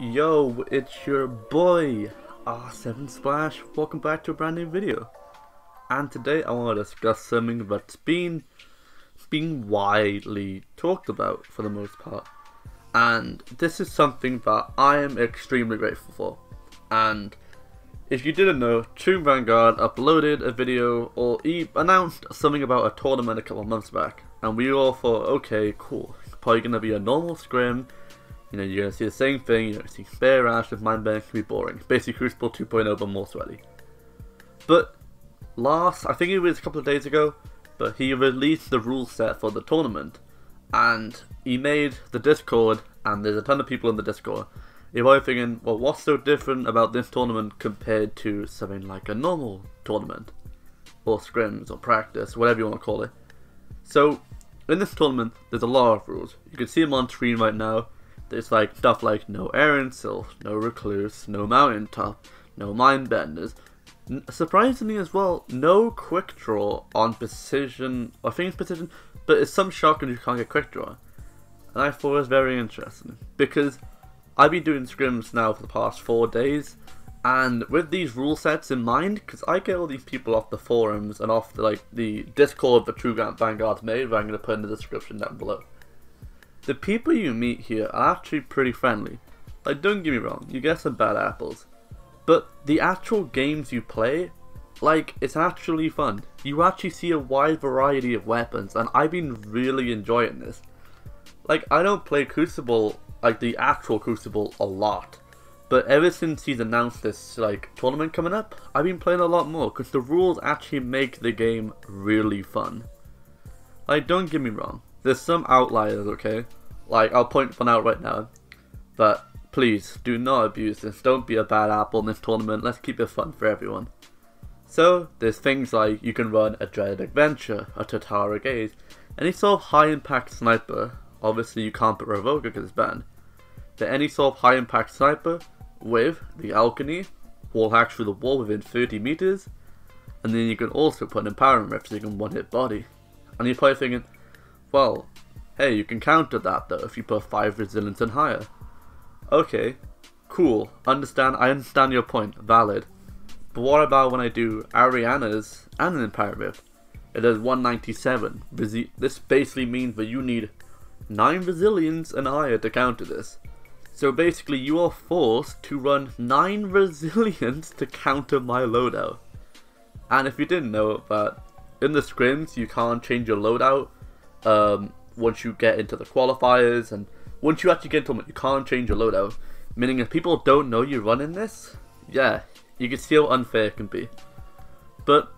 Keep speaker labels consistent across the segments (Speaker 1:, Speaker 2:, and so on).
Speaker 1: Yo, it's your boy, R7 Splash. Welcome back to a brand new video. And today I want to discuss something that's been, been widely talked about for the most part. And this is something that I am extremely grateful for. And if you didn't know, True Vanguard uploaded a video or announced something about a tournament a couple months back. And we all thought, okay, cool. Probably gonna be a normal scrim you know, you're going to see the same thing, you're going to see Bear Rash with Mind Bend, can be boring. Basically Crucible 2.0 but more sweaty. But last, I think it was a couple of days ago, but he released the rule set for the tournament. And he made the Discord, and there's a ton of people in the Discord. You're probably thinking, well, what's so different about this tournament compared to something like a normal tournament? Or scrims, or practice, whatever you want to call it. So, in this tournament, there's a lot of rules. You can see them on screen right now. There's like stuff like no Erentil, no Recluse, no Mountaintop, no Mind Benders. N surprisingly as well, no Quick Draw on Precision, think it's Precision, but it's some shock and you can't get Quick Draw. And I thought it was very interesting, because I've been doing scrims now for the past four days, and with these rule sets in mind, because I get all these people off the forums and off the, like the Discord that True Grant Vanguard's made, that I'm going to put in the description down below. The people you meet here are actually pretty friendly. Like, don't get me wrong, you get some bad apples. But the actual games you play, like, it's actually fun. You actually see a wide variety of weapons, and I've been really enjoying this. Like, I don't play Crucible, like the actual Crucible, a lot. But ever since he's announced this, like, tournament coming up, I've been playing a lot more, because the rules actually make the game really fun. Like, don't get me wrong, there's some outliers, okay? Like, I'll point one out right now. But please, do not abuse this. Don't be a bad apple in this tournament. Let's keep it fun for everyone. So, there's things like you can run a Dreaded Adventure, a Tatara Gaze, any sort of high impact sniper. Obviously, you can't put Revoker because it's banned. But any sort of high impact sniper with the Alchemy, wall hack through the wall within 30 meters, and then you can also put an Empowering Rift so you can one hit body. And you're probably thinking, well, hey, you can counter that though if you put 5 resilience and higher. Okay, cool, understand, I understand your point, valid. But what about when I do Ariana's and an Rift? It is 197. This basically means that you need 9 resilience and higher to counter this. So basically you are forced to run 9 resilience to counter my loadout. And if you didn't know that, in the scrims you can't change your loadout um, once you get into the qualifiers, and once you actually get into them, you can't change your loadout. Meaning, if people don't know you're running this, yeah, you can see how unfair it can be. But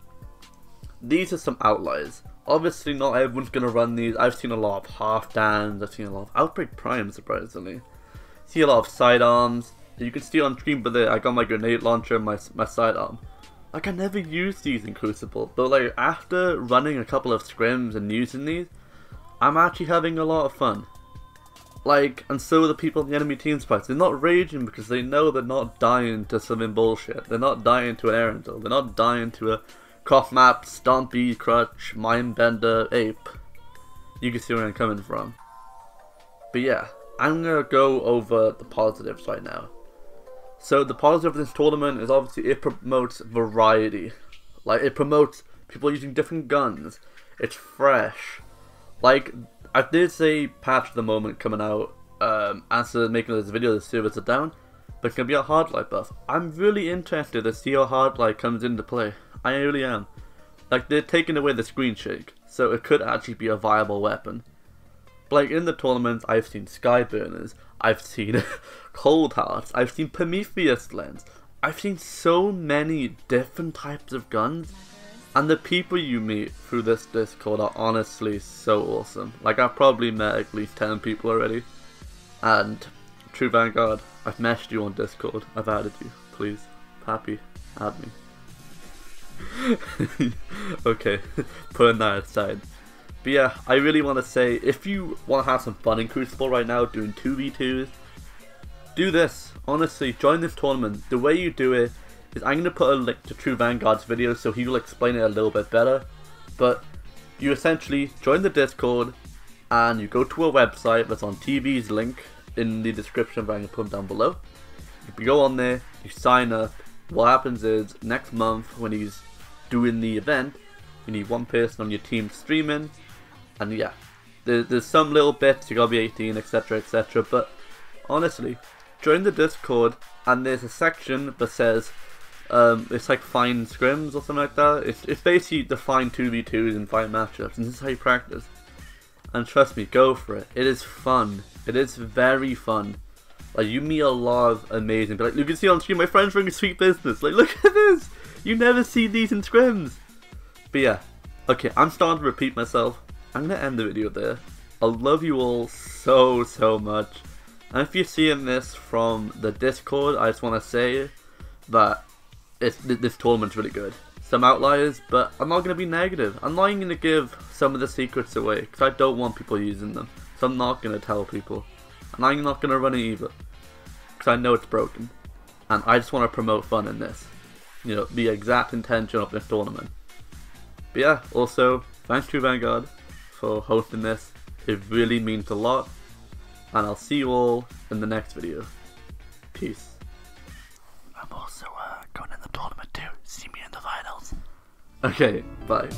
Speaker 1: these are some outliers. Obviously, not everyone's gonna run these. I've seen a lot of half Halfdans. I've seen a lot of Outbreak Prime, surprisingly. See a lot of sidearms. You can see on screen, but I got my grenade launcher and my my sidearm. Like I never used these in Crucible, but like after running a couple of scrims and using these, I'm actually having a lot of fun. Like, and so are the people in the enemy team fights. They're not raging because they know they're not dying to something bullshit. They're not dying to an Erentil. They're not dying to a Cough Map, Stompy, Crutch, Mindbender, Ape. You can see where I'm coming from. But yeah, I'm gonna go over the positives right now. So the positive of this tournament is obviously it promotes variety. Like, it promotes people using different guns. It's fresh. Like, I did say patch the moment coming out um, after making this video, the servers are down, but to be a hard light buff. I'm really interested to see how hard light comes into play. I really am. Like, they're taking away the screen shake, so it could actually be a viable weapon. Like, in the tournaments, I've seen Skyburners, I've seen Cold Hearts, I've seen Prometheus Lens, I've seen so many different types of guns and the people you meet through this Discord are honestly so awesome. Like, I've probably met at least 10 people already. And, True Vanguard, I've messaged you on Discord. I've added you. Please, happy, add me. okay, putting that aside. But yeah, I really want to say, if you want to have some fun in Crucible right now, doing 2v2s, do this. Honestly, join this tournament. The way you do it is I'm going to put a link to True Vanguard's video so he will explain it a little bit better. But you essentially join the Discord and you go to a website that's on TV's link in the description, but I'm going to put them down below. If you go on there, you sign up. What happens is next month when he's doing the event, you need one person on your team streaming, and yeah, there, there's some little bits you gotta be 18, etc., etc. But honestly, join the Discord, and there's a section that says um, it's like fine scrims or something like that. It's, it's basically the fine 2v2s and fine matchups, and this is how you practice. And trust me, go for it. It is fun. It is very fun. Like you meet a lot of amazing. Like you can see on screen, my friend's running sweet business. Like look at this. You never see these in scrims. But yeah, okay, I'm starting to repeat myself. I'm gonna end the video there. I love you all so so much. And if you're seeing this from the Discord, I just want to say that it's, this tournament's really good. Some outliers, but I'm not going to be negative. I'm not going to give some of the secrets away, because I don't want people using them. So I'm not going to tell people. And I'm not going to run it either, because I know it's broken. And I just want to promote fun in this. You know, the exact intention of this tournament. But yeah, also, thanks to Vanguard for hosting this. It really means a lot. And I'll see you all in the next video. Peace.
Speaker 2: I'm also uh, going in the tournament too. See me in the finals.
Speaker 1: Okay, bye.